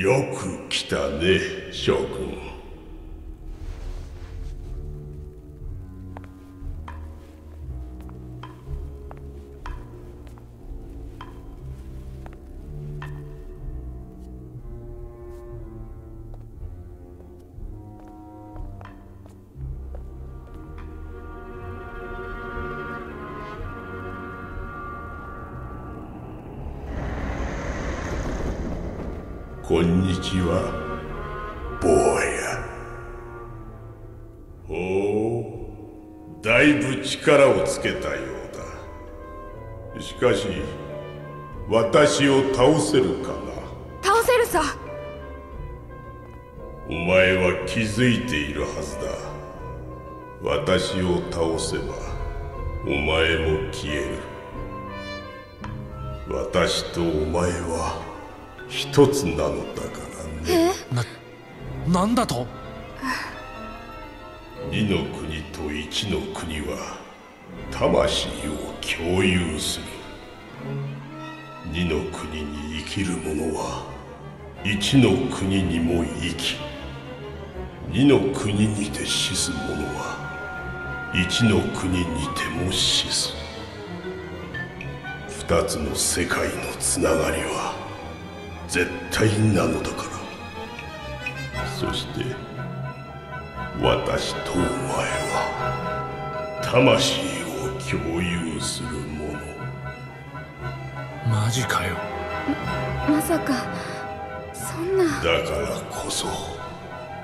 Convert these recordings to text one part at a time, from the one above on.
よく来たね諸君こんにちは坊や。ほうだいぶ力をつけたようだ。しかし私を倒せるかな。倒せるさ。お前は気づいているはずだ。私を倒せばお前も消える。私とお前は一つなのだからねななんだと？二の国と一の国は魂を共有する。二の国に生きる者は一の国にも生き二の国にて死す者は一の国にても死す。二つの世界のつながりは絶対なのだからそして私とお前は魂を共有するものマジかよ。まさかそんな。だからこそ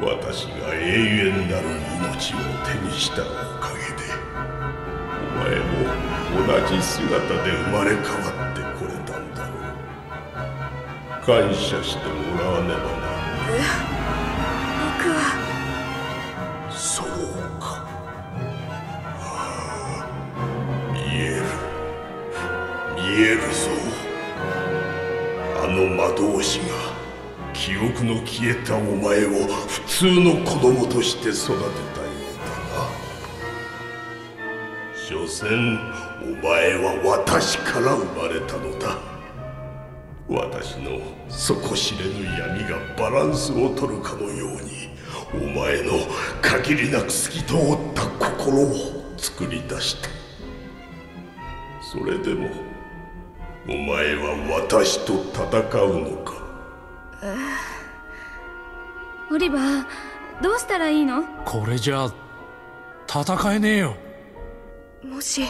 私が永遠なる命を手にしたおかげでお前も同じ姿で生まれ変わってこれたんだろう。感謝してもらわねばな僕の消えたお前を普通の子供として育てたようだな。所詮お前は私から生まれたのだ。私の底知れぬ闇がバランスを取るかのようにお前の限りなく透き通った心を作り出した。それでもお前は私と戦うのか？オリバーどうしたらいいの？これじゃ戦えねえよ。もし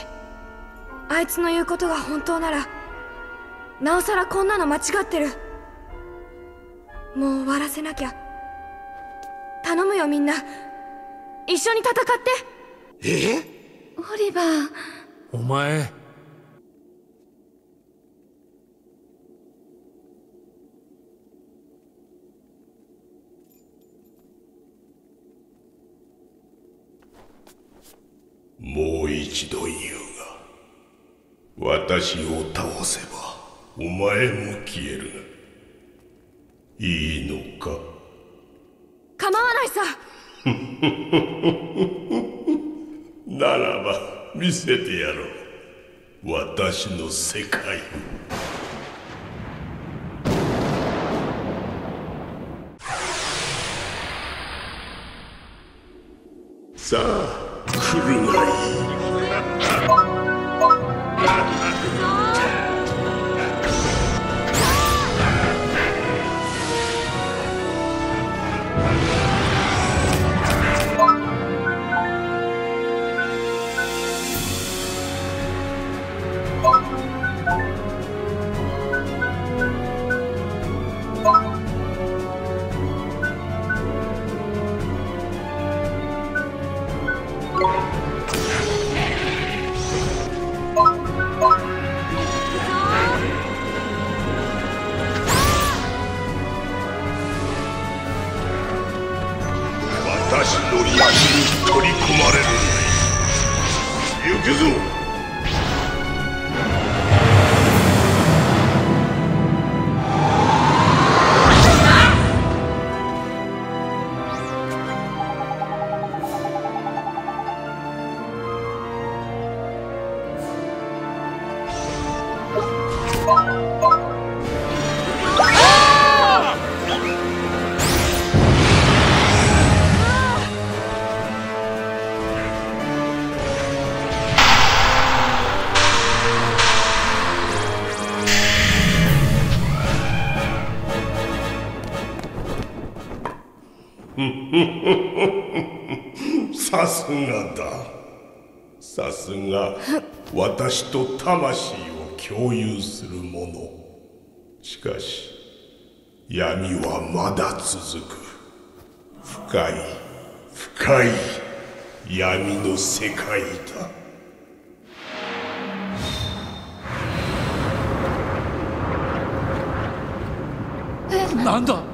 あいつの言うことが本当ならなおさらこんなの間違ってる。もう終わらせなきゃ。頼むよみんな。一緒に戦って。え？オリバー。お前もう一度言うが私を倒せばお前も消える。いいのか？構わないさ。ならば見せてやろう。私の世界。さあがだ。さすが。私と魂を共有する者しかし闇はまだ続く。深い深い闇の世界だ。なんだ？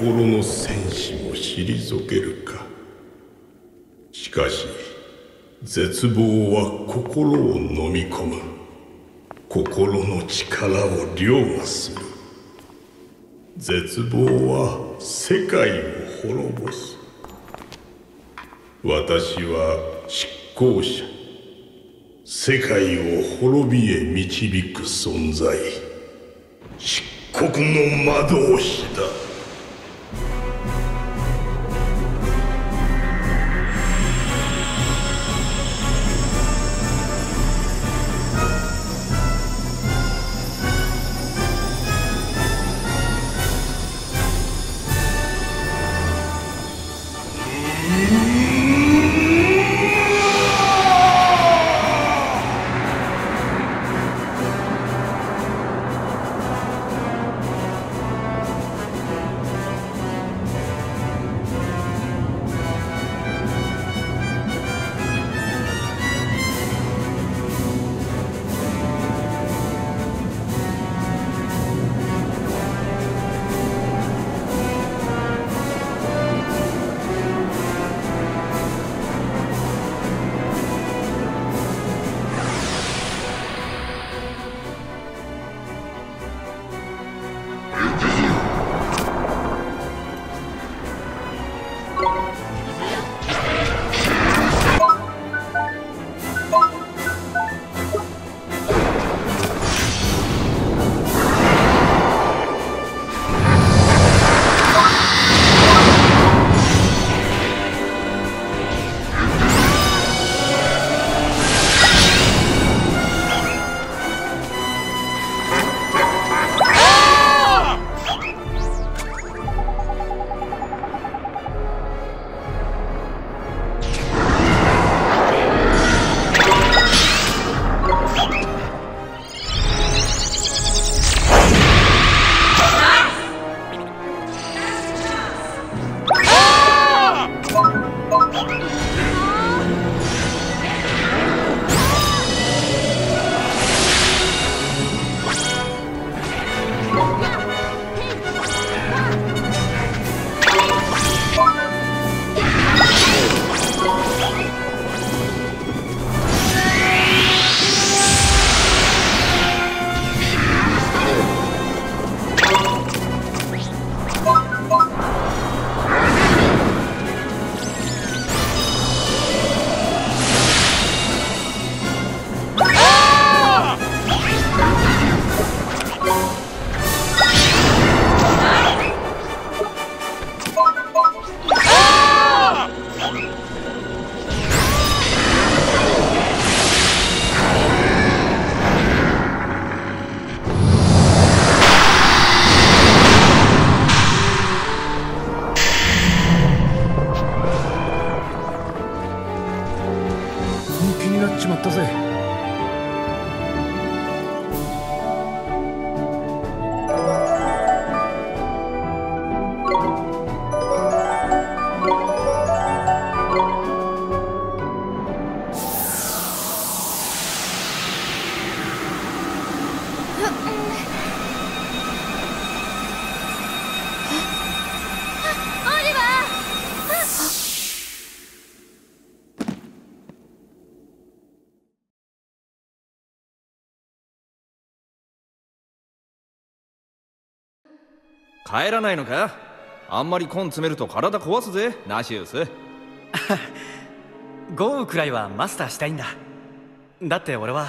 心の戦士も退けるか。しかし絶望は心を飲み込む。心の力を凌駕する。絶望は世界を滅ぼす。私は執行者。世界を滅びへ導く存在。漆黒の魔導士だ。帰らないのか？あんまり根詰めると体壊すぜナシウス。豪雨くらいはマスターしたいんだ。だって俺は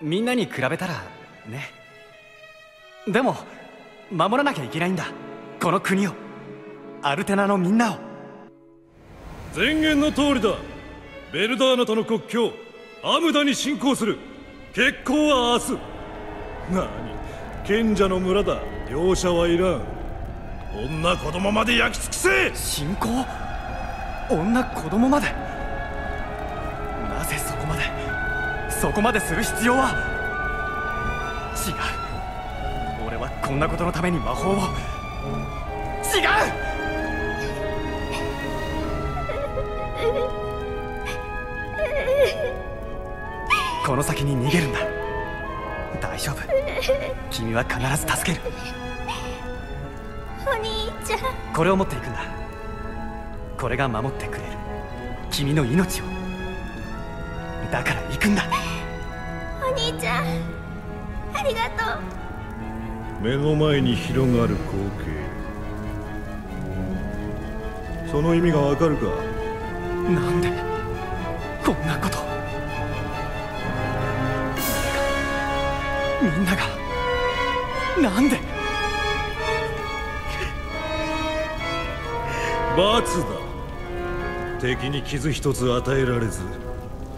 みんなに比べたらね。でも守らなきゃいけないんだ。この国を。アルテナのみんなを。前言の通りだ。ベルダーナとの国境。アムダに侵攻する。決行は明日。何賢者の村だ。両者はいらん女子供まで焼き尽くせ。侵攻女子供まで。なぜそこまで？そこまでする必要は？違う。俺はこんなことのために魔法を。違う！この先に逃げるんだ。大丈夫。君は必ず助ける。お兄ちゃん。これを持っていくんだ。これが守ってくれる。君の命を。だから行くんだ。お兄ちゃんありがとう。目の前に広がる光景。その意味がわかるか？なんで？こんなこと。みんなが。なんで？罰だ。敵に傷一つ与えられず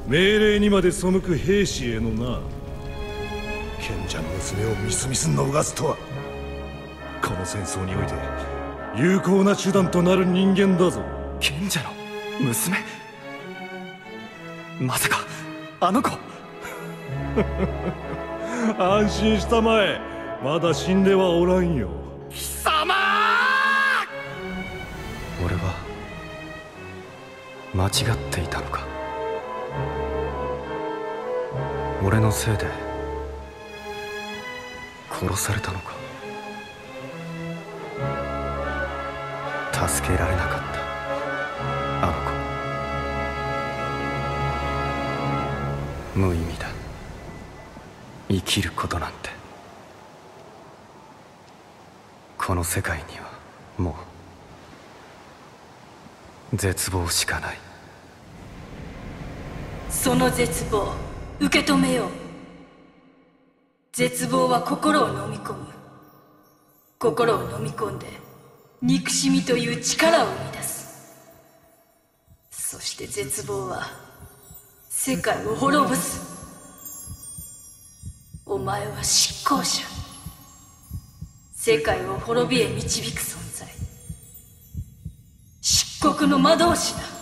命令にまで背く兵士へのな。賢者の娘をみすみす逃すとは。この戦争において有効な手段となる人間だぞ。賢者の娘？まさかあの子？安心したまえ。まだ死んではおらんよ間違っていたのか。俺のせいで殺されたのか。助けられなかった。あの子。無意味だ。生きることなんて。この世界にはもう絶望しかない。その絶望受け止めよう。絶望は心を飲み込む。心を飲み込んで憎しみという力を生み出す。そして絶望は世界を滅ぼす。お前は執行者。世界を滅びへ導く存国の魔導士だ。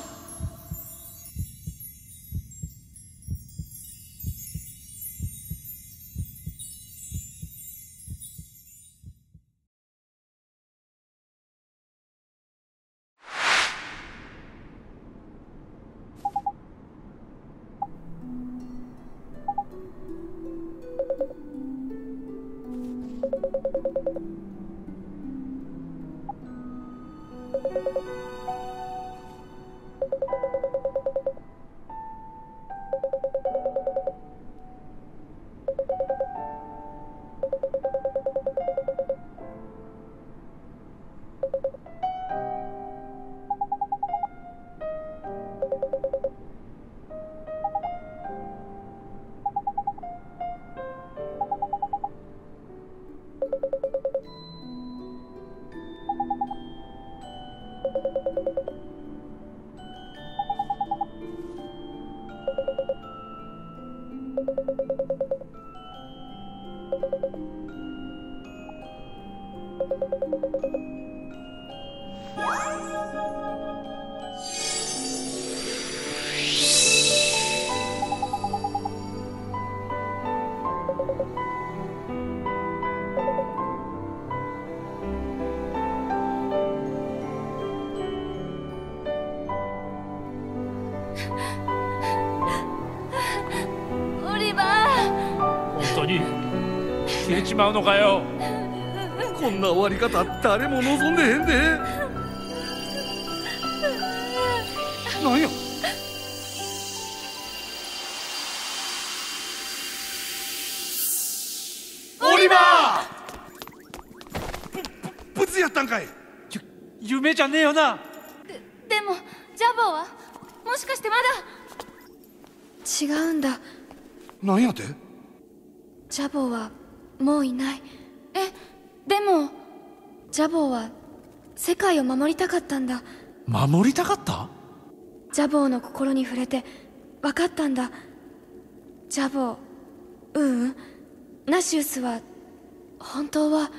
オリバー。本当に？消えちまうのかよ？こんな終わり方誰も望んでへんで。何よオリバー！ぶ無事実やったんかい。夢じゃねえよなでもジャボーはもしかしてまだ違うんだ。何やて？ジャボーはもういない。えでもジャボーは世界を守りたかったんだ。守りたかった？ジャボーの心に触れて分かったんだ。ジャボーううん？ナシウスは本当は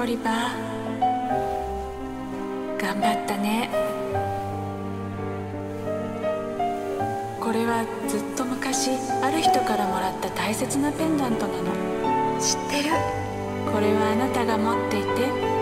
オリバー頑張ったね。これはずっと昔ある人からもらった大切なペンダントなの。知ってる。これはあなたが持っていて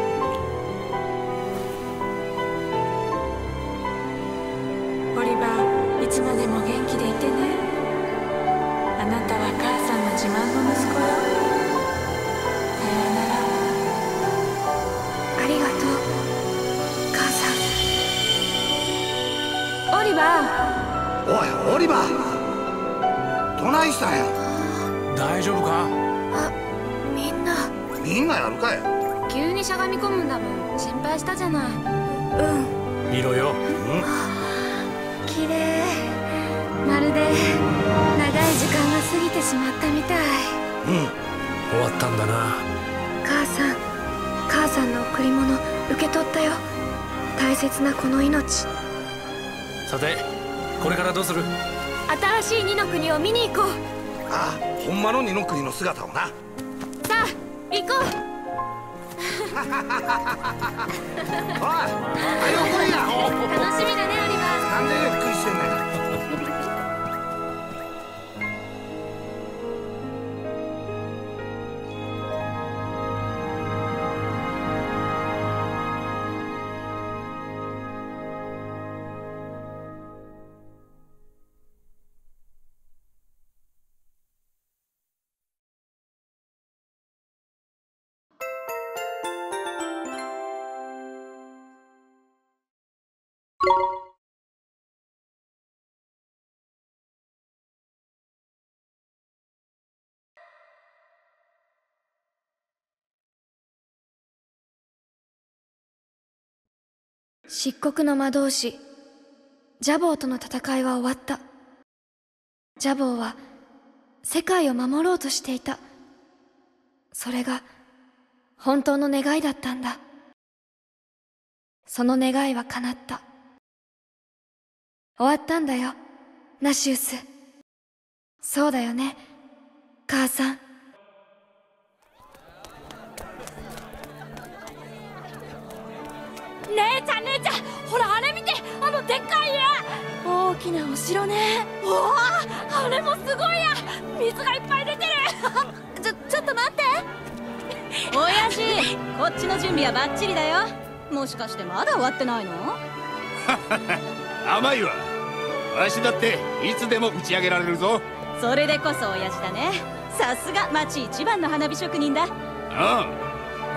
るかい。急にしゃがみ込むんだもん。心配したじゃない。うん。見ろよ。綺麗。まるで長い時間が過ぎてしまったみたい。終わったんだな。母さん。母さんの贈り物受け取ったよ。大切なこの命。さてこれからどうする？新しい二の国を見に行こう。ああほんまの二の国の姿をなさあ行こう楽しみだねアリバなんでゆっくりしてんねん漆黒の魔導士。ジャボーとの戦いは終わった。ジャボーは世界を守ろうとしていた。それが本当の願いだったんだ。その願いは叶った。終わったんだよナシウス。そうだよね母さん。姉ちゃん姉ちゃんほらあれ見てあのでっかい家。大きなお城ね。うわああれもすごいや。水がいっぱい出てる。ちょちょっと待って。親父こっちの準備はバッチリだよ。もしかしてまだ終わってないの？甘いわ。わしだっていつでも打ち上げられるぞ。それでこそ親父だね。さすが町一番の花火職人だ。うん。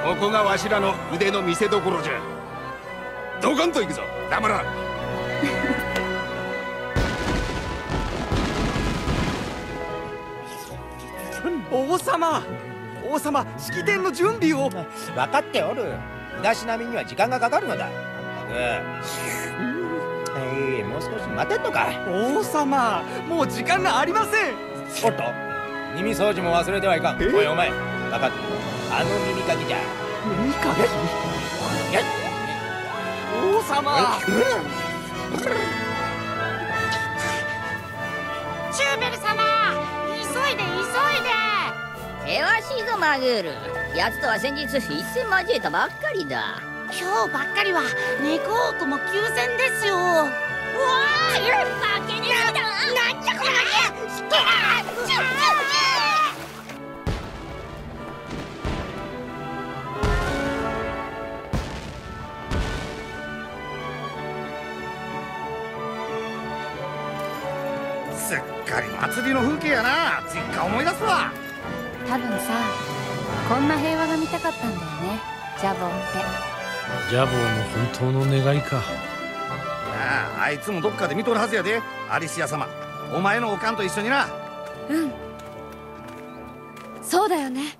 ここがわしらの腕の見せ所じゃドカンと行くぞ。ダムラ王様王様式典の準備を。分かっておる。身だしなみには時間がかかるのだ。まったく。はいもう少し待てんのか。王様もう時間がありません。おっと耳掃除も忘れてはいかん。おいお前。分かってる。あの耳かきじゃ。耳かげやっ王様。チューベル様急いで急いで。険しいぞマグール。奴とは先日一戦交えたばっかりだ。今日ばっかりは猫王とも休戦ですよ。うわあ負けねえだなんじゃこりゃすっかり祭りの風景やな。実家思い出すわ。多分さこんな平和が見たかったんだよね。ジャボンって。ジャボーの本当の願いか。あああいつもどっかで見とるはずやで。アリシア様お前のおかんと一緒にな。うん。そうだよね。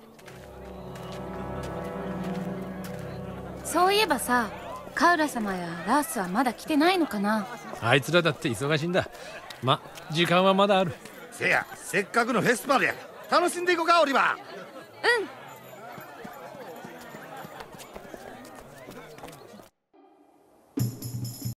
そういえばさカウラ様やラースはまだ来てないのかな。あいつらだって忙しいんだま時間はまだある。せやせっかくのフェスパで楽しんでいこうかオリバー。うん